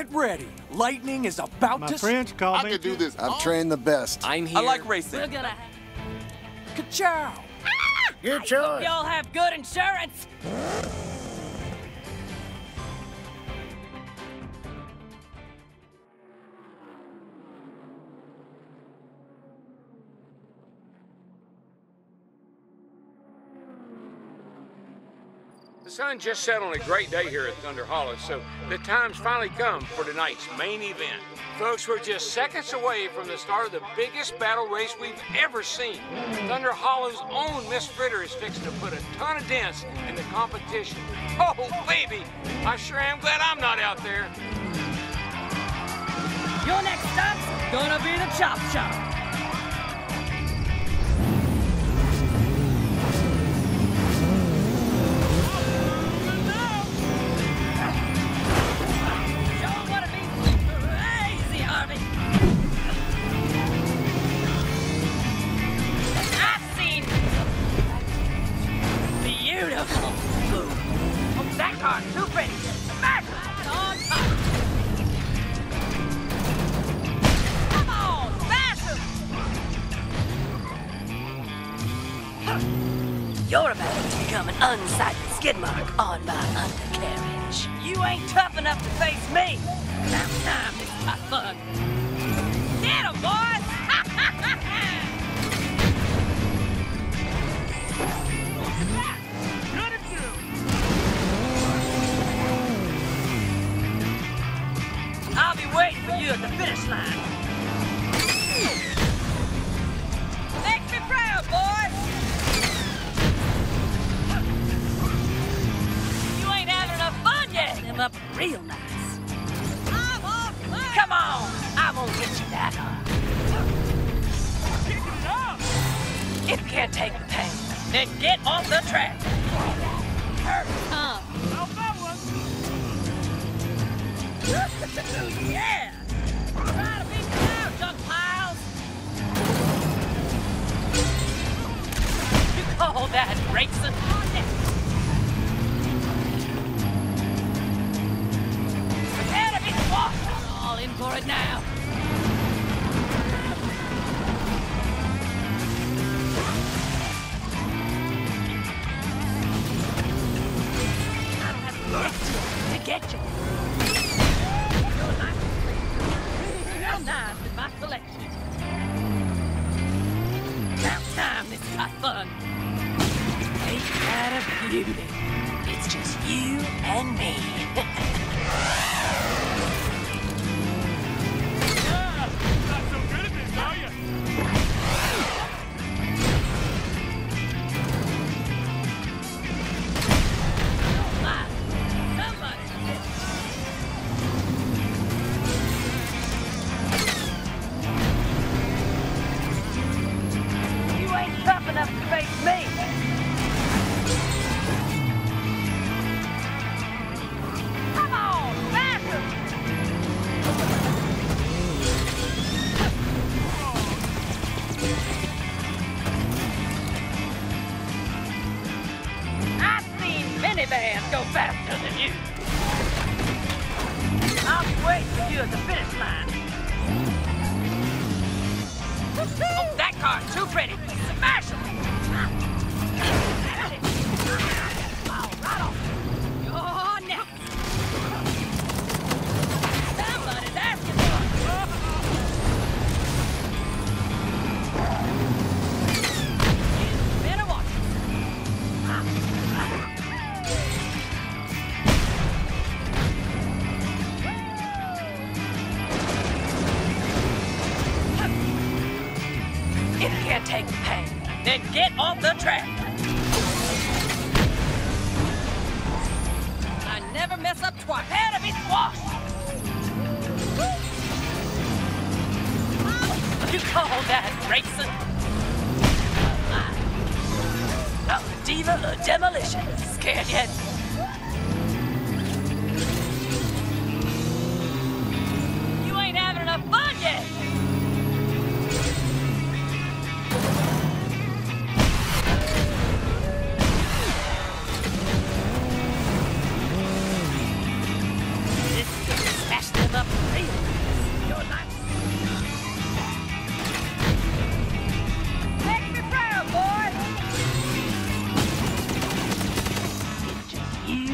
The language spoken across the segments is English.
Get ready. Lightning is about My to... friends call I me. could do this. I've oh. trained the best. I'm here. I like racing. We're gonna. Ka-chow! Good choice. Y'all have good insurance. The sun just set on a great day here at Thunder Hollow, so the time's finally come for tonight's main event. Folks, we're just seconds away from the start of the biggest battle race we've ever seen. Thunder Hollow's own Miss Fritter is fixing to put a ton of dents in the competition. Oh, baby! I sure am glad I'm not out there. Your next stop's gonna be the chop shop. You're about to become an unsightly skid mark on my undercarriage. You ain't tough enough to face me. Now time to have fun. Get 'em, boys! I'll be waiting for you at the finish line. Up real nice. Come on, I won't get you that hard. If you can't take the pain, then get off the track. Huh. yeah! Now. To get you nice my got fun. Ain't a beauty? It's just you and me. minivans go faster than you. I'll be waiting for you at the finish line. Oh, that car's too pretty. Smash then get off the track. I never mess up twice. Had to be squashed. You call that racing? A diva of demolition. Scared yet?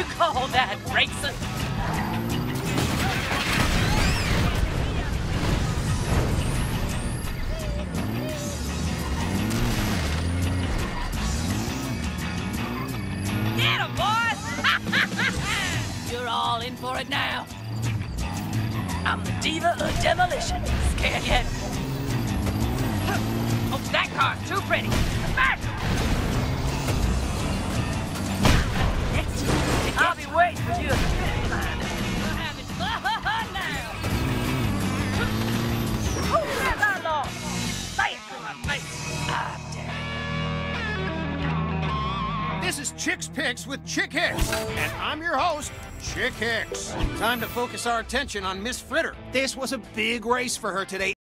You call that racing? Get him, boys! You're all in for it now. I'm the diva of demolition. Scared yet? Oh, that car's too pretty. Chick's Picks with Chick Hicks, and I'm your host, Chick Hicks. Time to focus our attention on Miss Fritter. This was a big race for her today.